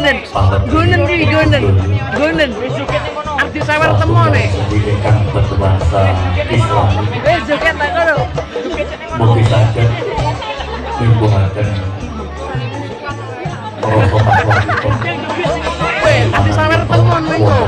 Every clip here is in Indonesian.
gonen. Gonen kuwi gonen. Gonen. Arti sawer temone. pendidikan berbahasa Islam Wis joget tak kono. saged mimpungaken rasa takwa kita Wis arti sawer temon kuwi kok.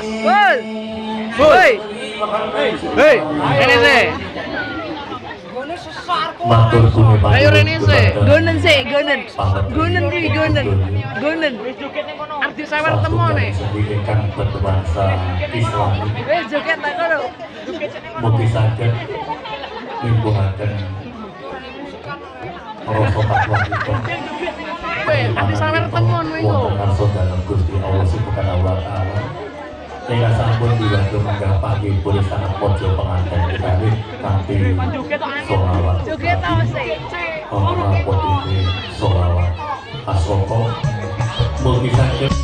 Gol. Woi. Hei, ini sih. matur Ayo panjenengan Rene sih. dumateng Gonen sih, gonen. Gonen gonen. Gonen. Arti sawer pendidikan berbahasa Islam Wis joget tak kono. mugi saged mimpungaken rasa takwa kita Tinggal sampun dibantu menggapaki pun sangat pojo pengantin kita ini nanti solawat. Juga solawat. Asoko multisakit.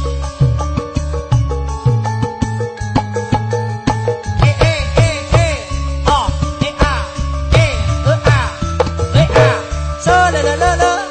La